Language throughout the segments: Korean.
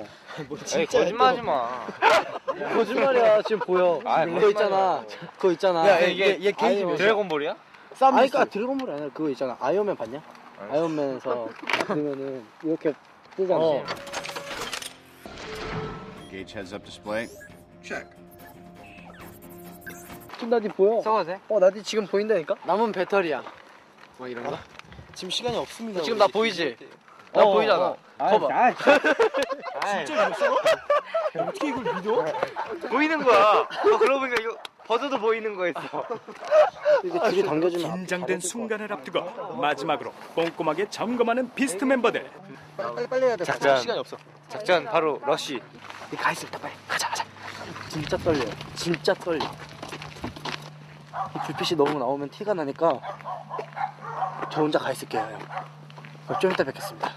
에이 거짓말하지 마. 거짓말이야 지금 보여 아, 그거 있잖아 그거 있잖아 야 이게 얘 아이언. 드래곤볼이야? 아니 그니까 드래곤볼 아니라 그거 있잖아 아이언맨 봤냐? 아이언맨에서 그러면은 이렇게 뜨잖아 어. Gauge heads up display. Check. 지금 나디 보여 써도 돼? 어 나디 지금 보인다니까? 남은 배터리야. 뭐 이런 거? 지금 시간이 없습니다 지금 나 보이지? 나 어, 보이잖아. 어. 커버. 진짜 이랬어? 어떻게 이걸 믿어? 보이는 거야. 어, 그러고 보니까 이거 버저도 보이는 거였어. 줄이 당겨주면 긴장된 순간을 앞두고 마지막으로 꼼꼼하게 점검하는 비스트 멤버들 빨리 빨리 해야 돼 작전. 시간이 없어 작전 바로 러쉬. 가 있습니다 빨리 가자 가자 진짜 떨려 진짜 떨려 이 불빛이 너무 나오면 티가 나니까 저 혼자 가 있을게요 형. 그럼 좀 이따 뵙겠습니다.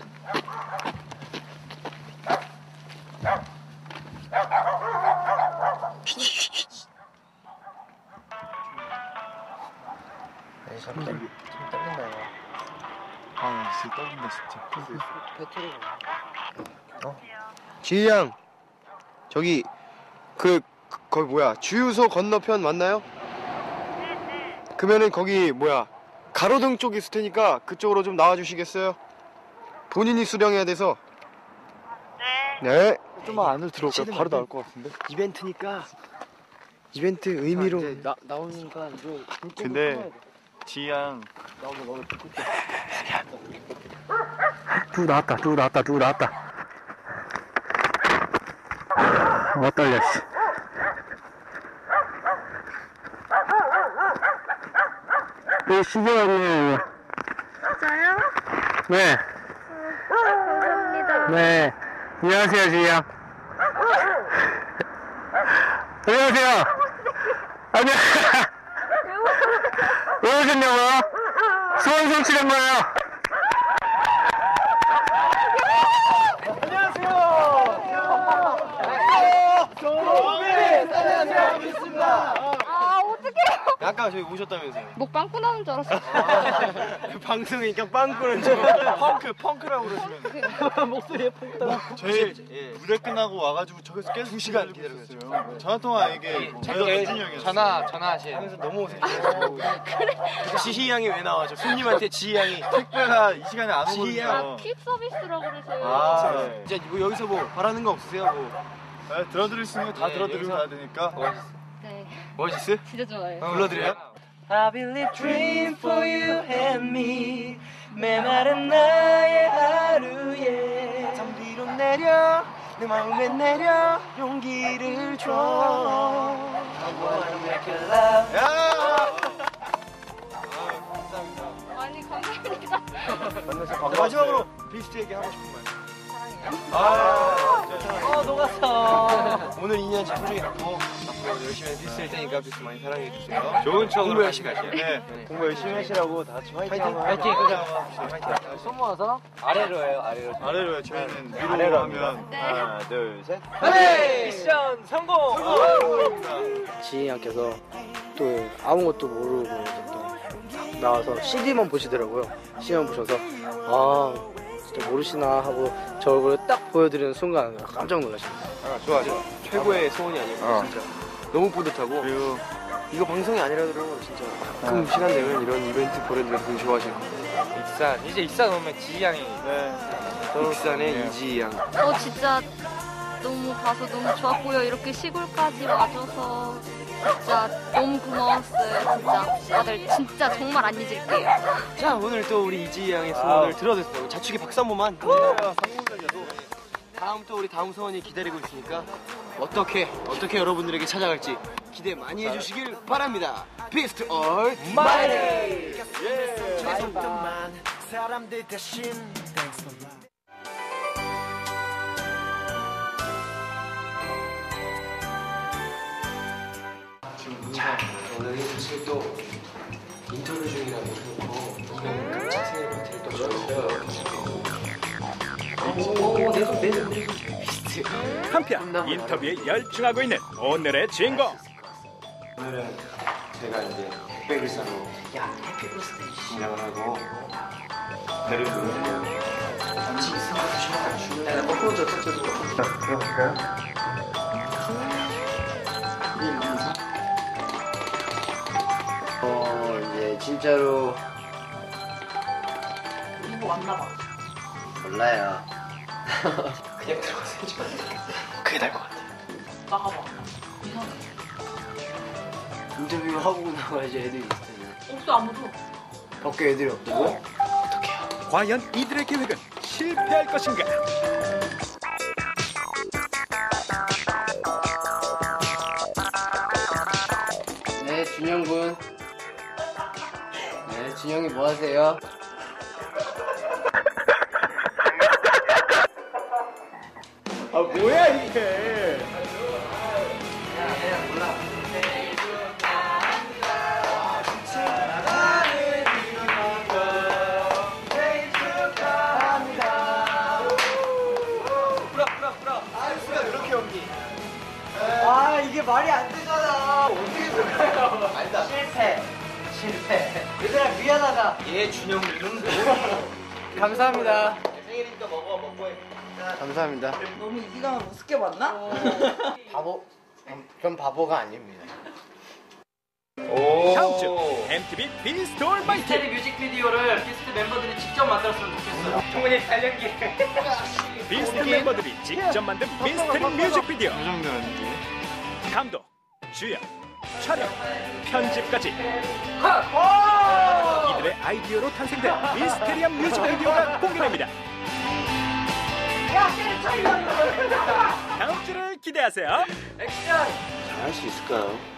지희 양 저기 그 그- 거기 뭐야? 주유소 건너편 맞나요? 그러면은 거기 뭐야 가로등 쪽이 있을 테니까 그쪽으로 좀 나와 주시겠어요? 본인이 수령해야 돼서. 네. 좀만 안으로 들어올까요? 바로 나올 것 같은데. 이벤트니까. 이벤트 의미로. 나, 나오니까 이거 근데 지양. 나오면 너무 불 누구 나왔다 누구 나왔다 누구 나왔다. 어 떨려 씨. 네 시계 왔네요. 저요? 네, 감사합니다. 네. 안녕하세요 지양 안녕하세요. 안녕. 왜 오셨냐고요? 소원 성취된 거예요 아, 어떡해요. 아까 저기 오셨다면서요 목 빵꾸 나는 줄 알았어. 방송이니까 빵꾸는 좀 펑크 펑크라고 그러시면 목소리에 펑크 저희 예. 무대 끝나고 와가지고 저기서 계속 두 시간 기다렸어요. 전화 통화 이게 저희가 이거 연준이 형이었어요. 전화 전화하세요. 하면서 너무 어색해가지고 지희 양이 왜 나와 저 손님한테 지희 양이 택배가 이 시간에 안 지희야. 아, 오거든요. 팁 서비스라고 그러세요. 아, 네. 이제 뭐 여기서 뭐 바라는 거 없으세요? 뭐 네, 들어드릴 수 있는 거 다 네, 들어드리고 여기서- 가야 되니까. 네, 멋있어? 진짜 좋아해요. 불러드려요? I believe dream for you and me 메마른 나의 하루에 잠 뒤로 내려 내 마음에 내려 용기를 줘 I wanna make you love 야! 아니, 감사합니다. 자, 마지막으로 비스트에게 하고 싶은 말 아, 어 녹았어. 오늘 2년 잘 소중했고 앞으로 열심히 할 테니까 비스트 많이 사랑해주세요. 좋은 추억으로 공부 열심히 하세요. 네, 공부 열심히 하시라고 다 같이 화이팅 파이팅! 한번 파이팅! 파이팅! 손 모아서? 아래로 해요 아래로. 아래로요. 저희는 위로 하면 네. 하나, 둘, 셋. 미션 성공! 지희 양께서 또 아무것도 모르고 또 나와서 CD만 보시더라고요. CD만 보셔서. 아 모르시나 하고 저 얼굴을 딱 보여드리는 순간 깜짝 놀라셨어요 아, 좋아 좋아. 최고의 소원이 아니고 진짜. 너무 뿌듯하고. 그리고 이거 방송이 아니라도 진짜 가끔 시간 되면 이런 이벤트 보내드리면 되게 좋아하실 거예요. 익산. 이제 익산 오면 지향이. 네. 익산의 이지희 양. 어, 진짜 너무 가서 너무 좋았고요. 이렇게 시골까지 와줘서 진짜 너무 고마웠어요. 진짜. 다들 진짜 정말 안 잊을게요. 자 오늘 또 우리 이지희 양의 소원을 들어줬어요 자축의 박수 한 번만. 다음 또 우리 다음 소원이 기다리고 있으니까 어떻게 어떻게 여러분들에게 찾아갈지 기대 많이 해주시길 바랍니다. 비스트 Almighty 자 오늘 사실 또 인터뷰 중이라고 해놓고 오늘 깜짝 생일 파티를 또 준비했어요 한편 인터뷰에 열중하고 있는 오늘의 주인공. 오늘은 제가 이제 백백일사로 긴장을 하고 배를 부르는 어 이제 진짜로 누구 왔나봐. 몰라요. 나가봐. 인터뷰 하고 나가야지 애들이 있을 텐데. 없어 아무도. 밖에 애들이 없다고? 과연 이들의 계획은 실패할 것인가? 네 준영 군. 네 준영이 뭐 하세요? 아 뭐야 이게? 아 이게 말이 안 되잖아. 어떻게 될까요? 아니다. 실패. 실패. 얘들아 미안하다. 예 준영 이름 감사합니다. 생일이니까 먹어 먹고 해. 감사합니다. 너무 이기감을 우습게 봤나? 바보. 전 바보가 아닙니다. 다음 주 MTV 비스트 올마이티 뮤직비디오를 비스트 멤버들이 직접 만들었으면 좋겠어요. 충분히 달력기. 비스트 멤버들이 직접 만든 뮤직비디오 이 정도는 이제. 감독, 주연, 촬영, 편집까지 이들의 아이디어로 탄생된 미스테리한 뮤직비디오가 공개됩니다. 다음 주를 기대하세요. 잘할 수 있을까요?